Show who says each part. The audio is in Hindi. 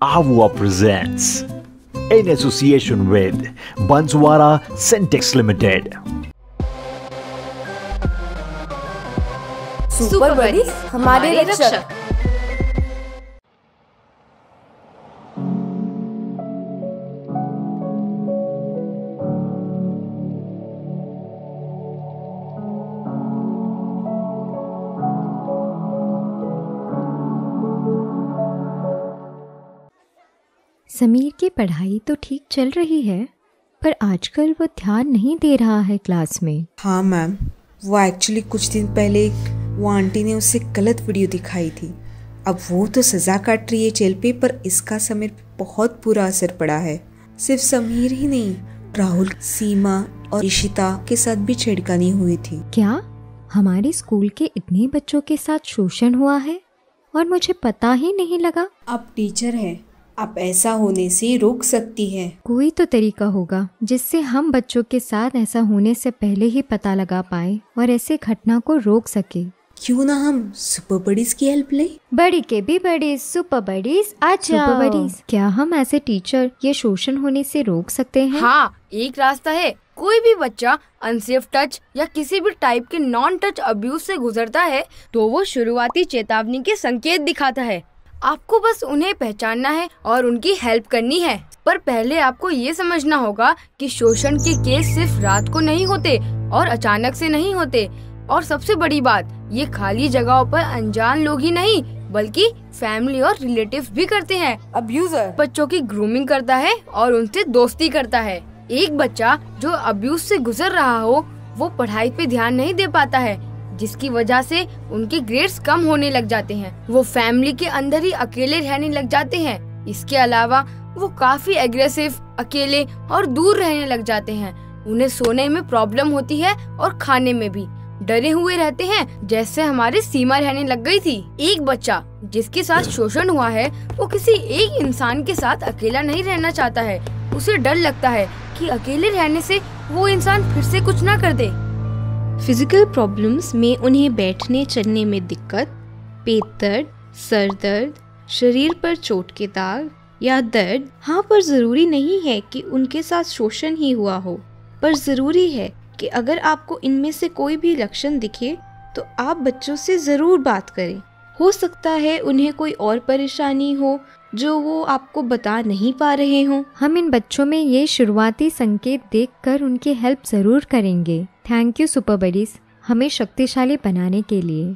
Speaker 1: Avua presents in association with Banswara Syntex Limited.
Speaker 2: Super buddies हमारे रक्षक
Speaker 3: समीर की पढ़ाई तो ठीक चल रही है पर आजकल वो ध्यान नहीं दे रहा है क्लास में।
Speaker 4: हाँ मैम। वो एक्चुअली कुछ दिन पहले वो आंटी ने उसे गलत वीडियो दिखाई थी। अब वो तो सज़ा काट रही है जेल पे पर इसका समीर पे बहुत बुरा असर पड़ा है। सिर्फ़ समीर ही नहीं राहुल सीमा और इशिता के साथ भी छेड़खानी हुई थी।
Speaker 3: क्या? हमारे स्कूल के इतने बच्चों के साथ शोषण हुआ है? और मुझे पता ही नहीं लगा।
Speaker 4: आप टीचर हैं। आप ऐसा होने से रोक सकती है।
Speaker 3: कोई तो तरीका होगा जिससे हम बच्चों के साथ ऐसा होने से पहले ही पता लगा पाए और ऐसे घटना को रोक सके।
Speaker 4: क्यों ना हम सुपर बडीज की हेल्प लें?
Speaker 3: बड़ी के भी बड़ी सुपर बडीज अच्छा। Super buddies. क्या हम ऐसे टीचर ये शोषण होने से रोक सकते हैं?
Speaker 2: हाँ एक रास्ता है। कोई भी बच्चा अनसेफ टच या किसी भी टाइप के नॉन टच अब्यूज से गुजरता है तो वो शुरुआती चेतावनी के संकेत दिखाता है। आपको बस उन्हें पहचानना है और उनकी हेल्प करनी है। पर पहले आपको ये समझना होगा कि शोषण के केस सिर्फ़ रात को नहीं होते और अचानक से नहीं होते। और सबसे बड़ी बात ये खाली जगहों पर अनजान लोग ही नहीं बल्कि फैमिली और रिलेटिव भी करते हैं। अब्यूजर बच्चों की ग्रूमिंग करता है और उनसे दोस्ती करता है। एक बच्चा जो अब्यूज से गुजर रहा हो वो पढ़ाई पे ध्यान नहीं दे पाता है। जिसकी वजह से उनके ग्रेड्स कम होने लग जाते हैं। वो फैमिली के अंदर ही अकेले रहने लग जाते हैं। इसके अलावा वो काफ़ी एग्रेसिव अकेले और दूर रहने लग जाते हैं। उन्हें सोने में प्रॉब्लम होती है और खाने में भी। डरे हुए रहते हैं, जैसे हमारी सीमा रहने लग गई थी। एक बच्चा, जिसके साथ शोषण हुआ है, वो किसी एक इंसान के साथ अकेला नहीं रहना चाहता है। उसे डर लगता है कि अकेले रहने से वो इंसान फिर से कुछ ना कर दे।
Speaker 5: फ़िज़िकल प्रॉब्लम्स में उन्हें बैठने, चलने में दिक्कत, पेट दर्द, सर दर्द, शरीर पर चोट के दाग या दर्द हाँ पर ज़रूरी नहीं है कि उनके साथ शोषण ही हुआ हो। पर ज़रूरी है कि अगर आपको इनमें से कोई भी लक्षण दिखे तो आप बच्चों से ज़रूर बात करें। हो सकता है उन्हें कोई और परेशानी हो जो वो आपको बता नहीं पा रहे हों।
Speaker 3: हम इन बच्चों में ये शुरुआती संकेत देखकर उनकी हेल्प ज़रूर करेंगे। थैंक यू सुपर बडीज हमें शक्तिशाली बनाने के लिए।